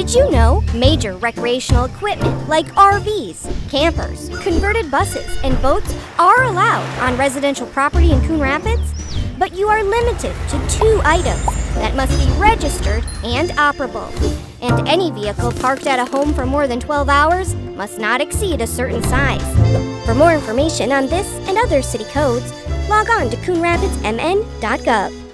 Did you know major recreational equipment like RVs, campers, converted buses, and boats are allowed on residential property in Coon Rapids? But you are limited to two items that must be registered and operable. And any vehicle parked at a home for more than 12 hours must not exceed a certain size. For more information on this and other city codes, log on to coonrapidsmn.gov.